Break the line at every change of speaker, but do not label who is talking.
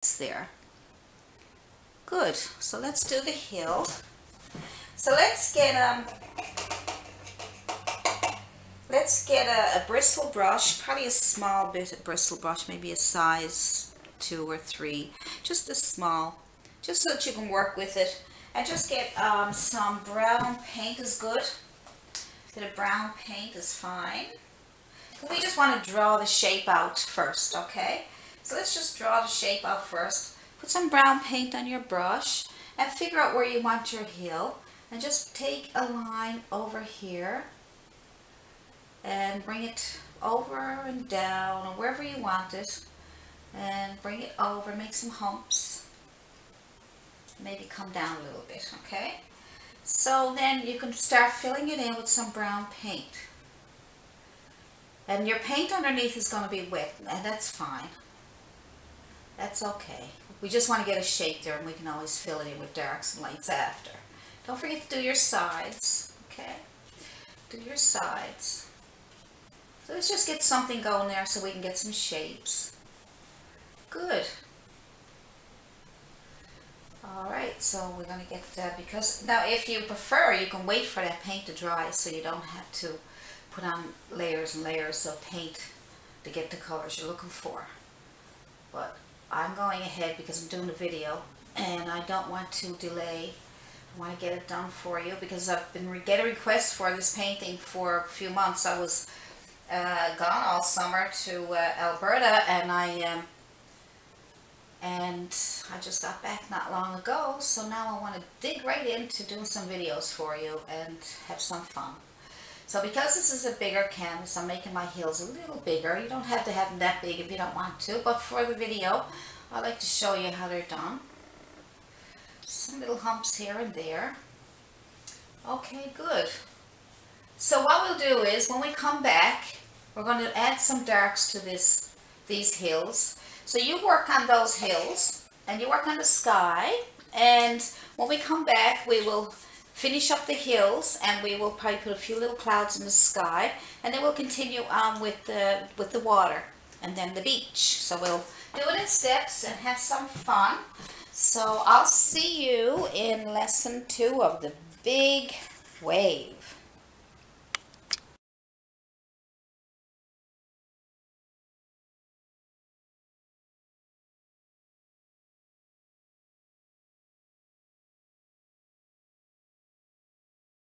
there. Good. So let's do the hill. So let's get um let's get a, a bristle brush, probably a small bit of bristle brush, maybe a size two or three, just a small, just so that you can work with it. And just get um, some brown paint is good. A Bit of brown paint is fine. We just want to draw the shape out first, okay? So let's just draw the shape out first. Put some brown paint on your brush and figure out where you want your hill. And just take a line over here and bring it over and down or wherever you want it. And bring it over, make some humps. Maybe come down a little bit, okay? So then you can start filling it in with some brown paint. And your paint underneath is going to be wet, and that's fine. That's okay. We just want to get a shape there, and we can always fill it in with darks and lights after. Don't forget to do your sides, okay? Do your sides. So let's just get something going there so we can get some shapes. Good. Alright, so we're going to get that because now if you prefer you can wait for that paint to dry so you don't have to put on layers and layers of paint to get the colors you're looking for. But I'm going ahead because I'm doing a video and I don't want to delay. I want to get it done for you because I've been getting requests for this painting for a few months. I was uh, gone all summer to uh, Alberta and I um, and I just got back not long ago so now I want to dig right into doing some videos for you and have some fun. So because this is a bigger canvas, I'm making my heels a little bigger. You don't have to have them that big if you don't want to, but for the video, I like to show you how they're done. Some little humps here and there. Okay, good. So what we'll do is, when we come back, we're going to add some darks to this, these hills. So you work on those hills, and you work on the sky, and when we come back, we will finish up the hills and we will probably put a few little clouds in the sky and then we'll continue on with the with the water and then the beach. So we'll do it in steps and have some fun. So I'll see you in lesson two of the big wave